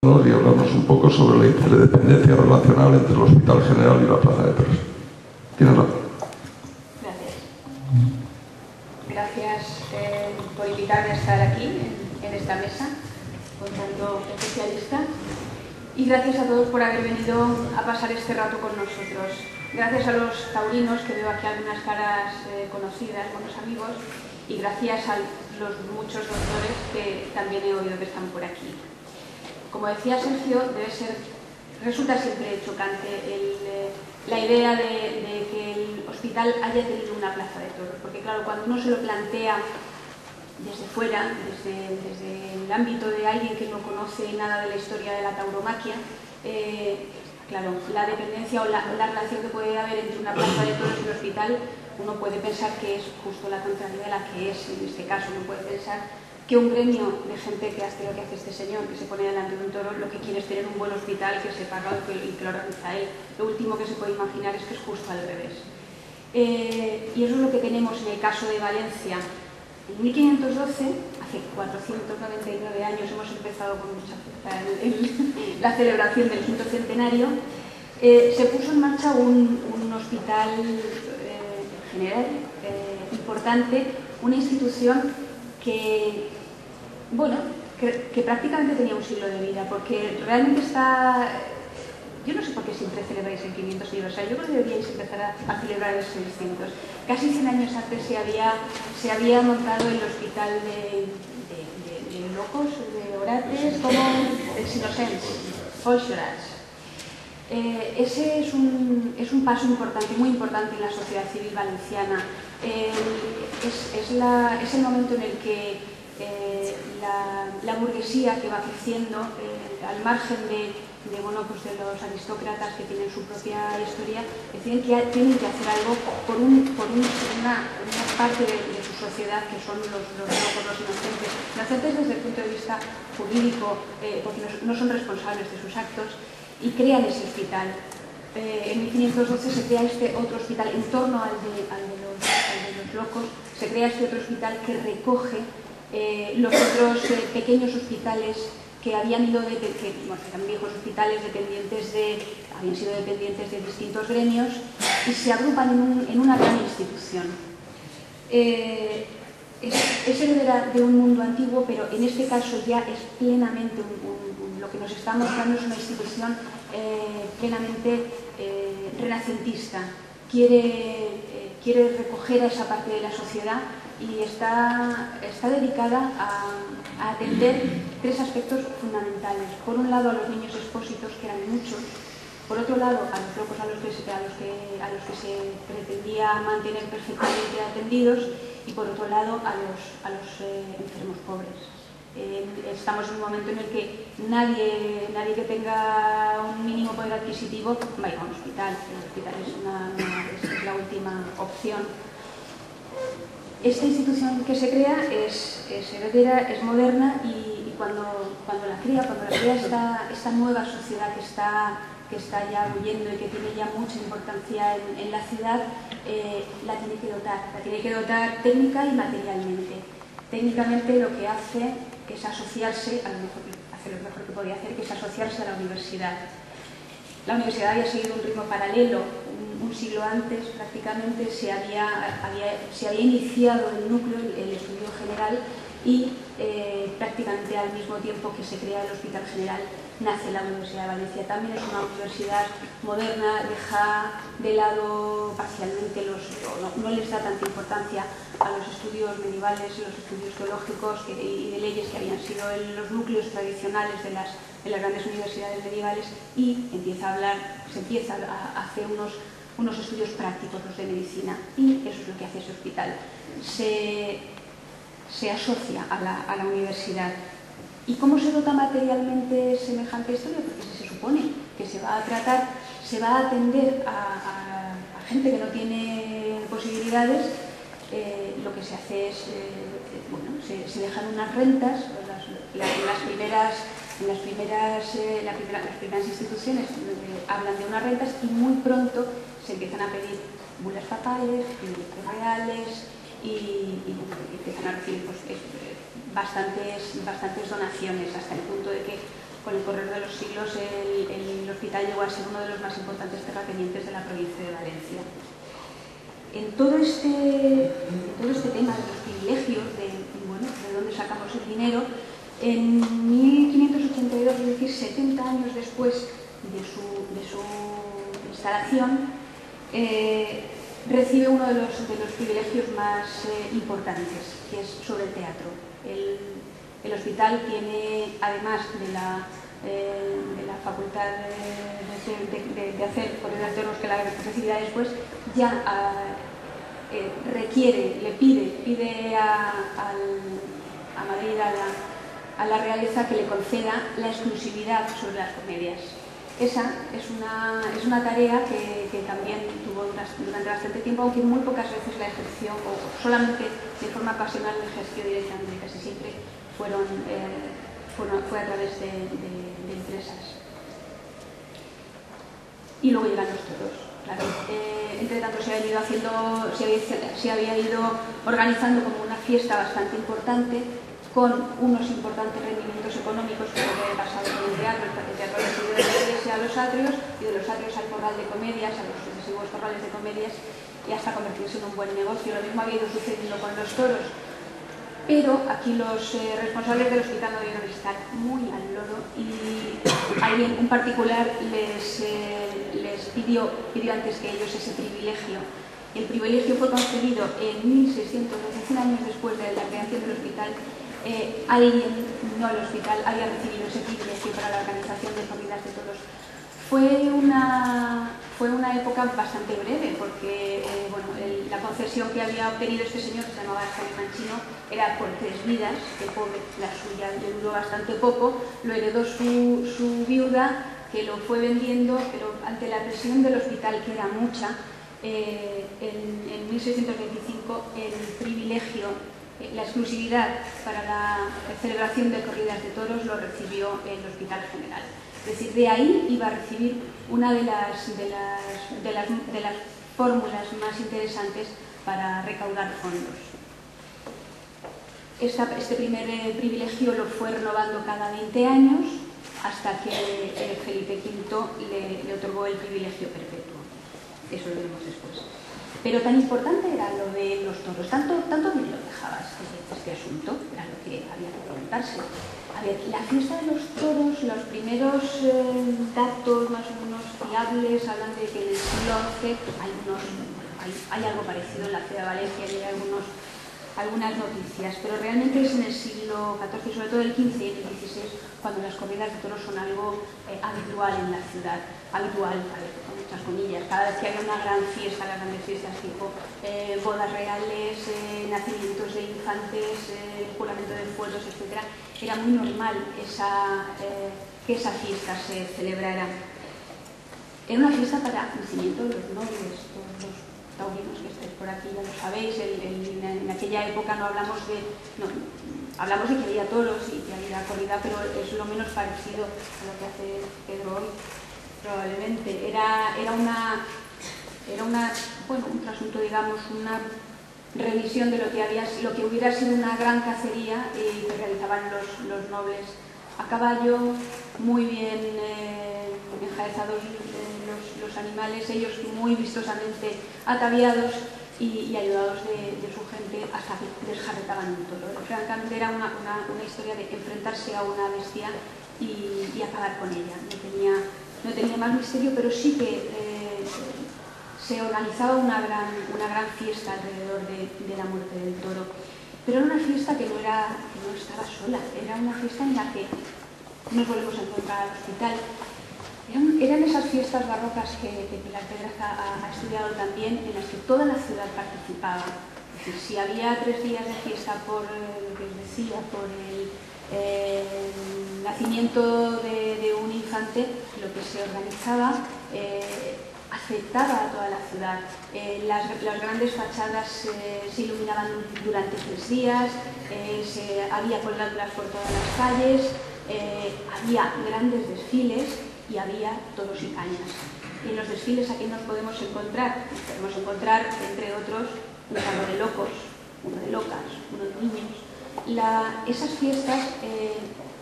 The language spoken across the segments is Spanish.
y hablarnos un poco sobre la interdependencia relacional entre el Hospital General y la Plaza de Toros. Tienes razón. Gracias. Gracias eh, por invitarme a estar aquí, en, en, esta mesa, con tanto especialista. Y gracias a todos por haber venido a pasar este rato con nosotros. Gracias a los taurinos, que veo aquí algunas caras eh, conocidas, buenos amigos, y gracias a los muchos doctores que también he oído que están por aquí. Como decía Sergio, debe ser, resulta siempre chocante eh, la idea de, que el hospital haya tenido una plaza de toros, porque claro, cuando uno se lo plantea desde fuera, desde, el ámbito de alguien que no conoce nada de la historia de la tauromaquia, eh, claro, la dependencia o la, la, relación que puede haber entre una plaza de toros y un hospital, uno puede pensar que es justo la contraria de la que es en este caso, uno puede pensar que un gremio de gente que hace lo que hace este señor, que se pone delante de un toro, lo que quiere es tener un buen hospital que se paga y que, lo organiza él. Lo último que se puede imaginar es que es justo al revés. Eh, y eso es lo que tenemos en el caso de Valencia. En 1512, hace 499 años, hemos empezado con mucha en, la celebración del quinto centenario, eh, se puso en marcha un, hospital eh, general importante, una institución que bueno, que, prácticamente tenía un siglo de vida, porque realmente está... Yo no sé por qué siempre celebráis el 500 aniversario, yo creo que deberíais empezar a, celebrar el 600. Casi 100 años antes se había, se había montado el hospital de, de, de, de locos, de orates, como el Sinosens, Folchorats. Eh, ese es un, es un paso importante, muy importante en la sociedad civil valenciana. Eh, es, es el momento en el que eh, la, burguesía que va creciendo eh, al margen de, de, pues de los aristócratas que tienen su propia historia, deciden que tienen que hacer algo por, un, por un, una, parte de, su sociedad que son los, los locos, los inocentes. Inocentes desde el punto de vista jurídico, eh, porque no, son responsables de sus actos, y crean ese hospital. En 1512 se crea este otro hospital en torno al de los, locos, se crea este otro hospital que recoge eh, los otros eh, pequeños hospitales que habían ido que, eran viejos hospitales dependientes de, habían sido dependientes de distintos gremios y se agrupan en, un, en una gran institución. Eh, es, es heredera de un mundo antiguo, pero en este caso ya es plenamente lo que nos está mostrando es una institución eh, plenamente renacentista. Quiere, quiere recoger a esa parte de la sociedad y está, está dedicada a, atender tres aspectos fundamentales. Por un lado, a los niños expósitos, que eran muchos. Por otro lado, a los locos a los que, a los que, a los que se pretendía mantener perfectamente atendidos y por otro lado a los, a los eh, enfermos pobres. Eh, estamos en un momento en el que nadie, nadie que tenga un mínimo poder adquisitivo va a ir a un hospital. El hospital es, una, es la última opción. Esta institución que se crea es, heredera, es moderna y, cuando, la crea, cuando la crea esta, nueva sociedad que está ya huyendo y que tiene ya mucha importancia en, la ciudad, eh, la tiene que dotar. La tiene que dotar técnica y materialmente. Técnicamente lo que hace es asociarse, a lo mejor, hace lo mejor que podía hacer, que es asociarse a la universidad. La universidad había seguido un ritmo paralelo. Un, siglo antes prácticamente se había, iniciado el núcleo, el, estudio general, y eh, prácticamente al mismo tiempo que se crea el Hospital General nace la Universidad de Valencia. También es una universidad moderna, deja de lado parcialmente, los, no, no les da tanta importancia a los estudios medievales, los estudios teológicos y de leyes que habían sido los núcleos tradicionales de las, de las grandes universidades medievales y empieza a hablar, se empieza a hacer unos, unos estudios prácticos, los de medicina, y eso es lo que hace ese hospital. Se, se asocia a la, a la universidad ¿Y cómo se dota materialmente semejante historia? Porque si se supone que se va a tratar, se va a atender a, gente que no tiene posibilidades, eh, lo que se hace es, eh, bueno, se, dejan unas rentas, las, las, las primeras, las primeras, eh, las primeras instituciones hablan de unas rentas y muy pronto se empiezan a pedir bulas papales, reales y, y, empiezan a recibir pues, bastantes, bastantes donaciones, hasta el punto de que con el correr de los siglos el, el hospital llegó a ser uno de los más importantes terratenientes de la provincia de Valencia. En todo este, todo este tema de los privilegios, de, bueno, de dónde sacamos el dinero, en 1582, es decir, 70 años después de su, de su instalación, eh, recibe uno de los, de los privilegios más eh, importantes, que es sobre el teatro. El, el hospital tiene, además de la, eh, de la facultad de, de, de hacer que la recibirá después, ya a, eh, requiere, le pide, pide a, a Madrid, a la, a la realeza que le conceda la exclusividad sobre las comedias. Esa es una, es una tarea que, también tuvo durante bastante tiempo, aunque muy pocas veces la ejerció, o solamente de forma pasional la ejerció directamente, casi siempre fueron, eh, fue a través de, empresas. Y luego llegan los toros. Claro. Eh, entre tanto se había ido haciendo, se había, se había ido organizando como una fiesta bastante importante con unos importantes rendimientos económicos que había pasado con el teatro, el teatro recibido de la iglesia los atrios y de los atrios al corral de comedias, a los sucesivos corrales de comedias y hasta convertirse en un buen negocio. Lo mismo había ido sucediendo con los toros pero aquí los eh, responsables del hospital no debieron estar muy al loro y alguien en particular les, eh, les pidió, pidió antes que ellos ese privilegio. El privilegio fue concedido en 1600, 100 años después de la creación del hospital. Eh, alguien, no el hospital, había recibido ese privilegio para la organización de corridas de todos fue una, fue una época bastante breve porque eh, bueno, la concesión que había obtenido este señor, que se llamaba Jaime Manchino, era por tres vidas, que pobre, la suya le duró bastante poco, lo heredó su, su viuda, que lo fue vendiendo, pero ante la presión del hospital, que era mucha, eh, en, en 1625 el privilegio eh, la exclusividad para la celebración de corridas de toros lo recibió el Hospital General. Es decir, de ahí iba a recibir una de las, fórmulas más interesantes para recaudar fondos. Este primer eh, privilegio lo fue renovando cada 20 años hasta que eh, Felipe V le, le, otorgó el privilegio perpetuo. Eso lo vemos después. Pero tan importante era lo de los toros, tanto, tanto lo dejaba este, este asunto, era lo que había que preguntarse. A ver, la fiesta de los toros, los primeros eh, datos más o menos fiables hablan de que en el siglo XI hay, hay, algo parecido en la ciudad de Valencia hay algunos, algunas noticias, pero realmente es en el siglo XIV, sobre todo el XV y el XVI, cuando las corridas de toros son algo eh, habitual en la ciudad, habitual, con muchas comillas, cada vez que hay una gran fiesta, las grandes fiestas tipo eh, bodas reales, eh, nacimientos de infantes, eh, juramento de fueros, etc., era muy normal eh, que esa fiesta se celebrara. Era una fiesta para nacimiento de los nobles, todos los taurinos que estéis por aquí ya lo sabéis, en aquella época no hablamos de... No, hablamos de que había toros y que había corrida, pero es lo menos parecido a lo que hace Pedro hoy, probablemente. Era, era una... Era una, bueno, un asunto, digamos, una revisión de lo que, había, lo que hubiera sido una gran cacería y que realizaban los, los nobles a caballo, muy bien eh, enjaezados eh, los, los, animales, ellos muy vistosamente ataviados y, y ayudados de, de, su gente hasta que desjarretaban un toro. Francamente era una, una, una, historia de enfrentarse a una bestia y, y acabar con ella. No tenía, no tenía más misterio, pero sí que eh, se organizaba una gran, una gran fiesta alrededor de, la muerte del toro. Pero era una fiesta que no, era, que no estaba sola, era una fiesta en la que nos volvemos a encontrar al hospital. Eran, eran esas fiestas barrocas que, que Pilar Pedraza ha, estudiado también, en las que toda la ciudad participaba. Es decir, si había tres días de fiesta por, lo que os decía, por el, eh, nacimiento de, un infante, lo que se organizaba eh, afectaba a toda la ciudad. Eh, las, grandes fachadas eh, se iluminaban durante tres días, se, había colgaduras por todas las calles, había grandes desfiles y había toros y cañas. En los desfiles aquí nos podemos encontrar, podemos encontrar, entre otros, un carro de locos, uno de locas, uno de niños. Esas fiestas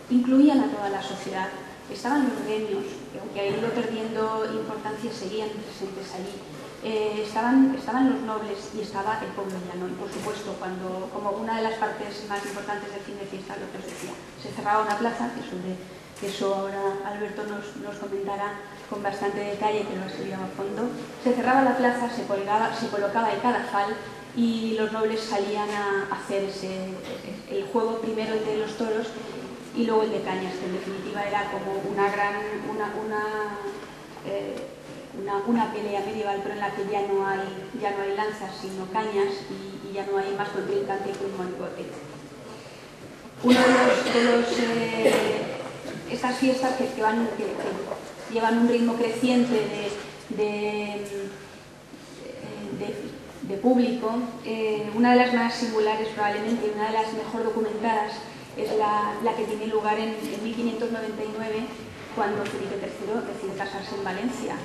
incluían a toda la sociedad estaban los gremios, que aunque han ido perdiendo importancia, seguían presentes allí. Eh, estaban, estaban los nobles y estaba el pueblo llano. Y por supuesto, cuando, como una de las partes más importantes del fin de fiesta, lo que os decía, se cerraba una plaza, que eso, de, eso ahora Alberto nos, nos, comentará con bastante detalle, que lo ha estudiado a fondo, se cerraba la plaza, se, colgaba, se colocaba el cadafal y los nobles salían a hacer ese, el juego primero de los toros y luego el de cañas, que en definitiva era como una gran, una, eh, una, una, pelea medieval, pero en la que ya no hay, ya no hay lanzas, sino cañas y, ya no hay más contrincante que un monigote. Uno de los, de los eh, estas fiestas que, que, van, que, llevan un ritmo creciente de, de, de público. Eh, una de las más singulares probablemente, una de las mejor documentadas, es la, la que tiene lugar en, en, 1599, cuando Felipe III decide casarse en Valencia.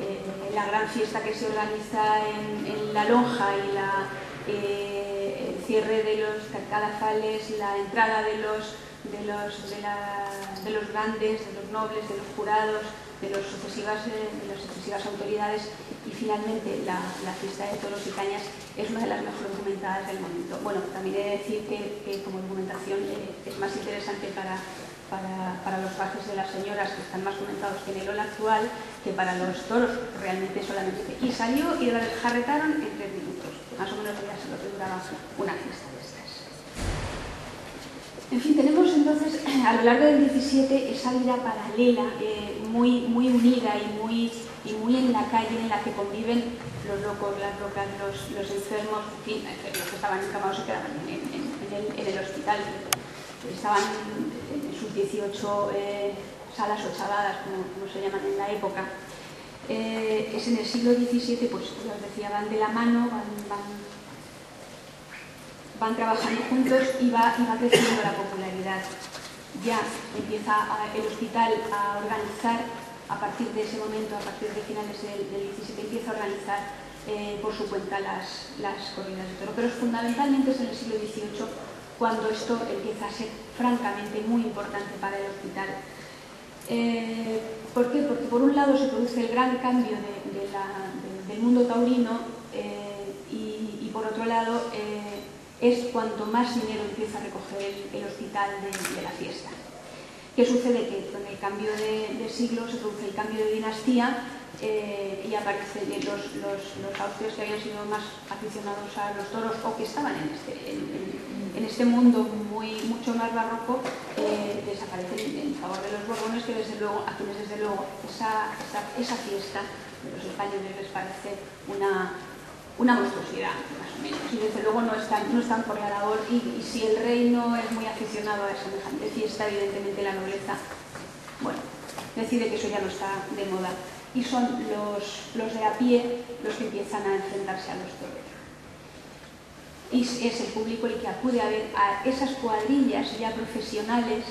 Eh, la gran fiesta que se organiza en, la lonja y eh, el cierre de los cadafales, la entrada de los, de, los, de, la, de los grandes, de los nobles, de los jurados, de, los sucesivas, eh, de las sucesivas autoridades y finalmente la, la, fiesta de toros y cañas es una de las mejor documentadas del momento. Bueno, también he de decir que, como documentación eh, es más interesante para, para, para, los bajes de las señoras que están más comentados que en el ola actual que para los toros realmente solamente. Y salió y la desjarretaron en tres minutos, más o menos ya se lo que duraba una fiesta. En fin, tenemos entonces a lo largo del 17 esa vida paralela, eh, muy, muy unida y muy, y muy en la calle en la que conviven los locos, las locas, los, los enfermos, en fin, eh, los que estaban encamados se quedaban en, en, el, hospital, estaban en sus 18 eh, salas o chavadas, como, como, se llaman en la época. Eh, es en el siglo XVII, pues ya os decía, van de la mano, van van trabajando juntos y va, creciendo la popularidad. Ya empieza el hospital a organizar, a partir de ese momento, a partir de finales del, del 17, empieza a organizar eh, por su cuenta las, las corridas de toro. Pero fundamentalmente es en el siglo XVIII cuando esto empieza a ser francamente muy importante para el hospital. Eh, ¿Por qué? Porque por un lado se produce el gran cambio del mundo taurino eh, y, por otro lado es cuanto más dinero empieza a recoger el, hospital de, la fiesta. ¿Qué sucede? Que con el cambio de, siglo se produce el cambio de dinastía eh, y aparecen los, los, los, austrios que habían sido más aficionados a los toros o que estaban en este, en, en este mundo muy, mucho más barroco, eh, desaparecen en favor de los borbones que desde luego, a quienes desde luego esa, esa, esa fiesta de los españoles les parece una, una monstruosidad, más o menos. Y desde luego no están, no están por la labor. Y, si el rey no es muy aficionado a semejante fiesta, evidentemente la nobleza, bueno, decide que eso ya no está de moda. Y son los, los de a pie los que empiezan a enfrentarse a los toreros. Y es el público el que acude a ver a esas cuadrillas ya profesionales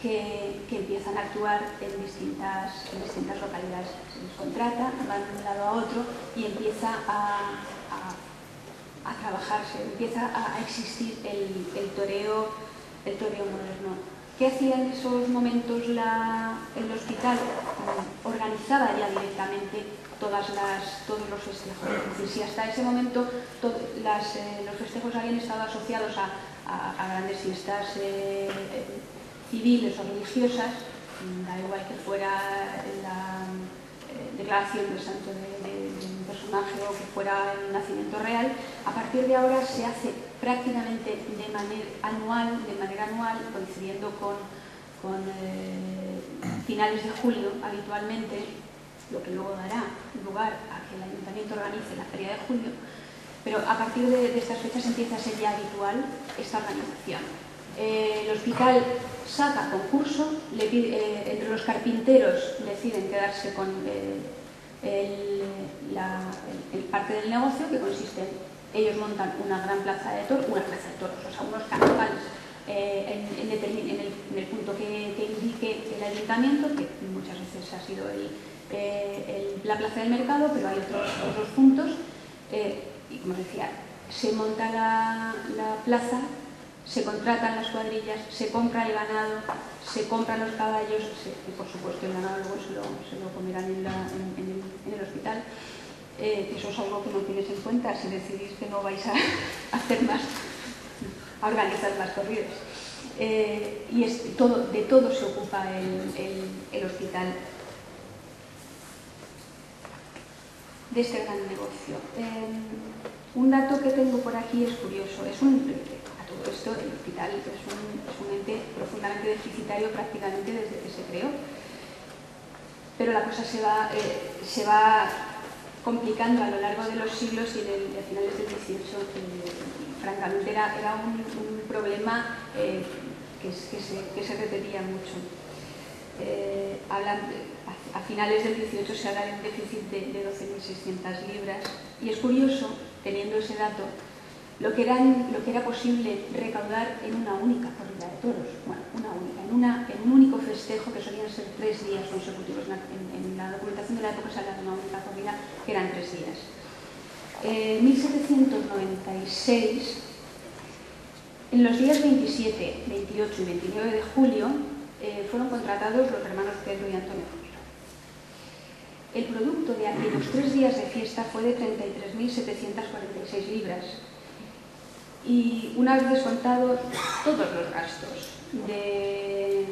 que, empiezan a actuar en distintas, distintas localidades. Se les contrata, van de un lado a otro y empieza a, a, trabajarse, empieza a, existir el, el, toreo, el toreo moderno. ¿Qué hacía en esos momentos la, el hospital? Organizaba ya directamente todas las, todos los festejos. Es decir, si hasta ese momento to, eh, los festejos habían estado asociados a, grandes fiestas eh, civiles o religiosas, da igual que fuera la eh, declaración del santo de, un personaje o que fuera el nacimiento real, a partir de ahora se hace prácticamente de manera anual, de manera anual, coincidiendo con, con eh, finales de julio habitualmente, lo que luego dará lugar a que el ayuntamiento organice la feria de julio, pero a partir de, de estas fechas empieza a ser ya habitual esta organización. Eh, el hospital saca concurso, eh, entre los carpinteros deciden quedarse con eh, el, la, parte del negocio que consiste en, ellos montan una gran plaza de toros, una plaza de toros, o sea, unos carnavales en, el, punto que, que, indique el ayuntamiento, que muchas veces ha sido la plaza del mercado, pero hay otros, puntos, y como decía, se monta la plaza se contratan las cuadrillas, se compra el ganado, se compran los caballos, y por supuesto el ganado luego se lo, se lo comerán en, el, hospital. Eh, eso es algo que no tienes en cuenta si decidís que no vais a hacer más, a organizar más corridas. Eh, y es, todo, de todo se ocupa el, hospital de este gran negocio. Eh, un dato que tengo por aquí es curioso, es un esto, el hospital es un, ente profundamente deficitario prácticamente desde que se creó. Pero la cosa se va, eh, se va complicando a lo largo de los siglos y en a finales del XVIII, eh, francamente, era, era un, problema eh, que, se, repetía mucho. a, finales del XVIII se habla de un déficit de, de 12.600 libras y es curioso, teniendo ese dato, lo que, era, posible recaudar en una única corrida de toros, bueno, una única, en, un único festejo que solían ser tres días consecutivos. En, la documentación de la época se habla de una única corrida que eran tres días. En 1796, en los días 27, 28 y 29 de julio, eh, fueron contratados los hermanos Pedro y Antonio El producto de aquellos tres días de fiesta fue de 33.746 libras, y una vez descontados todos los gastos de,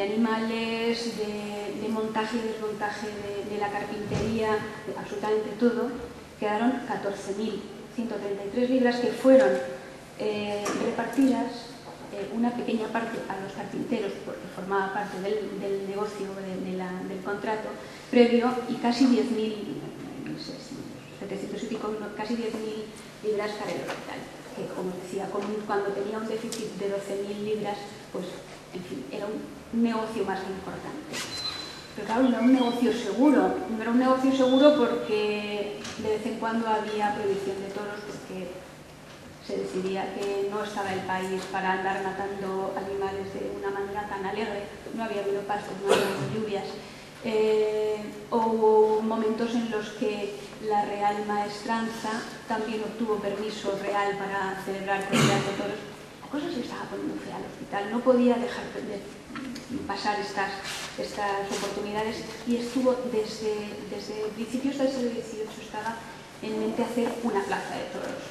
animales, de, montaje y desmontaje de, la carpintería, absolutamente todo, quedaron 14.133 libras que fueron eh, repartidas eh, una pequeña parte a los carpinteros, porque formaba parte del, negocio del contrato previo, y casi 10.000, y pico, casi 10.000 libras para el hospital que como decía, cuando tenía un déficit de 12.000 libras, pues en fin, era un negocio más importante. Pero claro, no era un negocio seguro, no era un negocio seguro porque de vez en cuando había prohibición de toros porque se decidía que no estaba el país para andar matando animales de una manera tan alegre, no había habido pastos, no había lluvias. Eh, hubo momentos en los que la Real Maestranza también obtuvo permiso real para celebrar corridas de toros. La cosa se estaba poniendo fea al hospital, no podía dejar de pasar estas, estas oportunidades y estuvo desde, desde principios del siglo XVIII estaba en mente hacer una plaza de toros.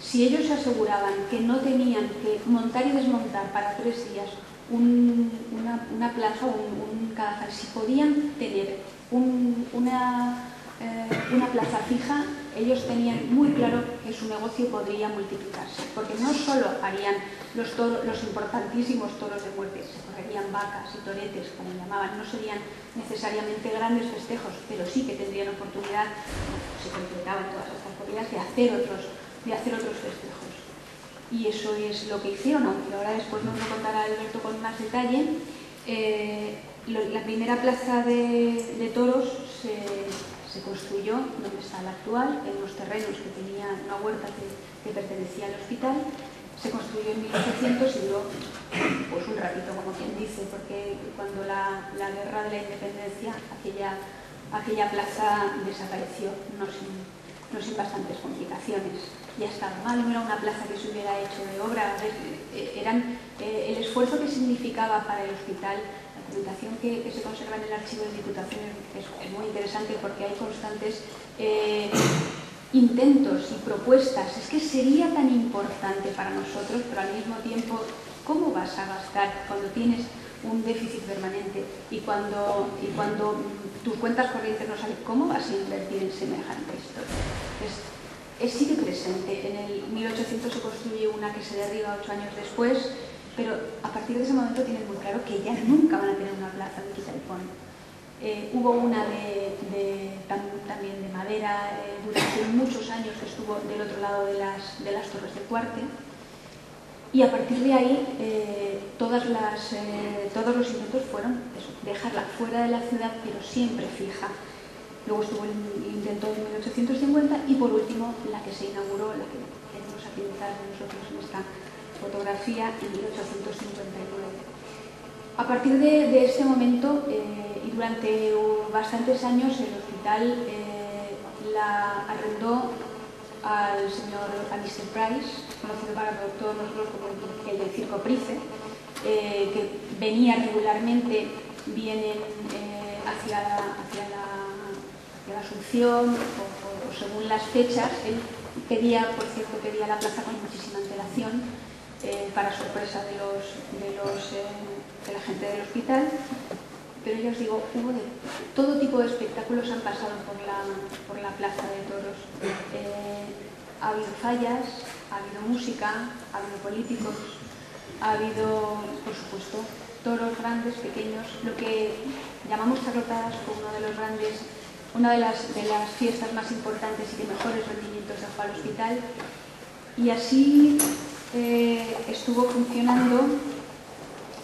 Si ellos aseguraban que no tenían que montar y desmontar para tres días una, plaza o un, un si podían tener una eh, una plaza fija, ellos tenían muy claro que su negocio podría multiplicarse, porque no solo harían los, los importantísimos toros de muerte, se correrían vacas y toretes, como llamaban, no serían necesariamente grandes festejos, pero sí que tendrían oportunidad, se completaban todas estas corridas, de hacer otros, de hacer otros festejos. Y eso es lo que hicieron, aunque ahora después nos lo contará Alberto con más detalle. Eh, la primera plaza de toros se se construyó donde está la actual, en unos terrenos que tenía una huerta que, pertenecía al hospital. Se construyó en 1800 y duró pues, un ratito, como quien dice, porque cuando la, guerra de la independencia, aquella, aquella plaza desapareció, no sin, no sin bastantes complicaciones. Ya estaba mal, no era una plaza que se hubiera hecho de obra, eh, eran eh, el esfuerzo que significaba para el hospital la documentación que, se conserva en el archivo de Diputación es, muy interesante porque hay constantes eh, intentos y propuestas. Es que sería tan importante para nosotros, pero al mismo tiempo, ¿cómo vas a gastar cuando tienes un déficit permanente y cuando, y cuando tus cuentas corrientes no salen? ¿Cómo vas a invertir en semejante historia? Es, sigue presente. En el 1800 se construye una que se derriba ocho años después, pero a partir de ese momento tienen muy claro que ya nunca van a tener una plaza de quita eh, hubo una de, también de madera eh, durante muchos años que estuvo del otro lado de las, torres de Cuarte y a partir de ahí eh, las, todos los intentos fueron dejarla fuera de la ciudad pero siempre fija. Luego estuvo el intento de 1850 y por último la que se inauguró, la que tenemos aquí detrás de nosotros en esta fotografía en 1859. A partir de, este momento eh, y durante bastantes años el hospital eh, la arrendó al señor Mr. Price, conocido para todos nosotros como el del Circo Price, eh, que venía regularmente, vienen eh, hacia, hacia, la, Asunción o, o, según las fechas. Él pedía, por cierto, pedía la plaza con muchísima antelación eh, para sorpresa de, los, de, los, de la gente del hospital pero ya os digo, hubo de todo tipo de espectáculos han pasado por la, por la plaza de toros. Eh, ha habido fallas, ha habido música, ha habido políticos, ha habido, por supuesto, toros grandes, pequeños. Lo que llamamos charlotadas fue uno de los grandes, una de las, de las fiestas más importantes y de mejores rendimientos de al Hospital. Y así eh, estuvo funcionando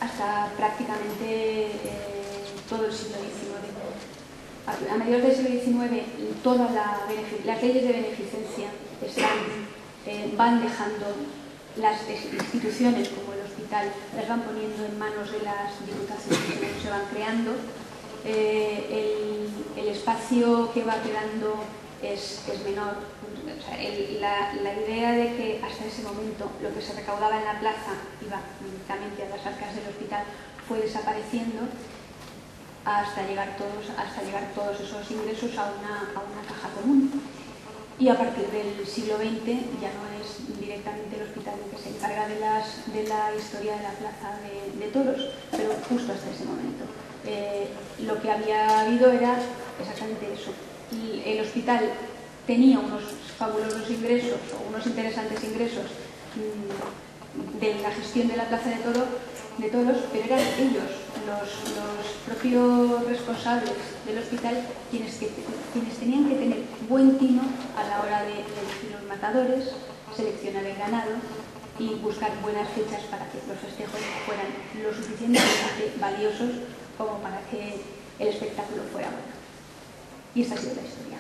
hasta prácticamente eh, todo el siglo XIX. A mediados del siglo XIX, todas la las leyes de beneficencia están, eh, van dejando las instituciones como el hospital, las van poniendo en manos de las diputaciones que se van creando. El, espacio que va quedando es, menor. La, idea de que hasta ese momento lo que se recaudaba en la plaza iba directamente a las arcas del hospital fue desapareciendo hasta llegar todos, hasta llegar todos esos ingresos a una, a una caja común. Y a partir del siglo XX ya no es directamente el hospital el que se encarga de la historia de la plaza de, de toros, pero justo hasta ese momento. Eh, lo que había habido era exactamente eso. El hospital tenía unos fabulosos ingresos o unos interesantes ingresos mmm, de la gestión de la plaza de, toro, de toros, pero eran ellos los, propios responsables del hospital quienes, quienes tenían que tener buen tino a la hora de elegir los matadores, seleccionar el ganado y buscar buenas fechas para que los festejos fueran lo suficientemente valiosos como para que el espectáculo fuera bueno. Y esta ha sido la historia.